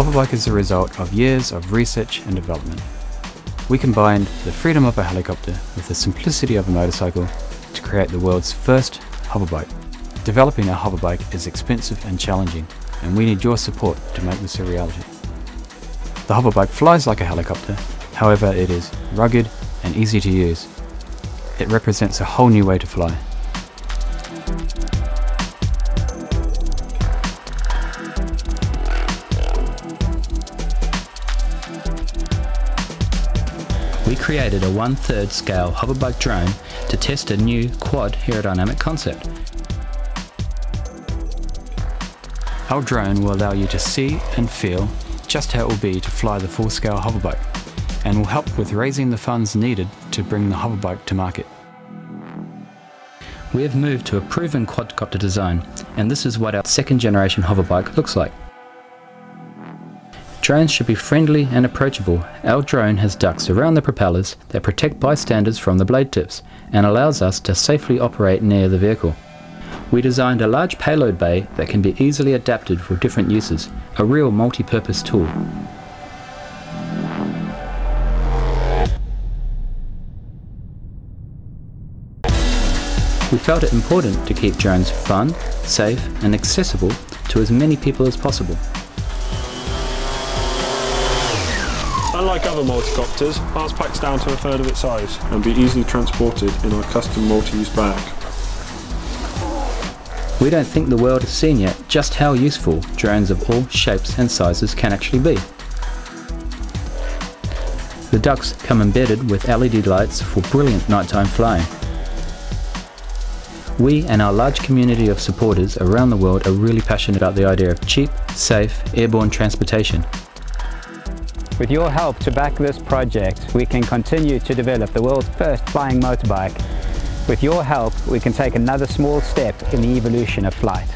hoverbike is the result of years of research and development. We combined the freedom of a helicopter with the simplicity of a motorcycle to create the world's first hoverbike. Developing a hoverbike is expensive and challenging, and we need your support to make this a reality. The hoverbike flies like a helicopter, however it is rugged and easy to use. It represents a whole new way to fly. We created a one-third scale hoverbike drone to test a new quad aerodynamic concept. Our drone will allow you to see and feel just how it will be to fly the full-scale hoverbike and will help with raising the funds needed to bring the hoverbike to market. We have moved to a proven quadcopter design and this is what our second generation hoverbike looks like. Drones should be friendly and approachable. Our drone has ducts around the propellers that protect bystanders from the blade tips and allows us to safely operate near the vehicle. We designed a large payload bay that can be easily adapted for different uses, a real multi-purpose tool. We felt it important to keep drones fun, safe and accessible to as many people as possible. Unlike other multicopters, ours packs down to a third of its size and be easily transported in our custom multi-use bag. We don't think the world has seen yet just how useful drones of all shapes and sizes can actually be. The ducts come embedded with LED lights for brilliant nighttime flying. We and our large community of supporters around the world are really passionate about the idea of cheap, safe, airborne transportation. With your help to back this project, we can continue to develop the world's first flying motorbike. With your help, we can take another small step in the evolution of flight.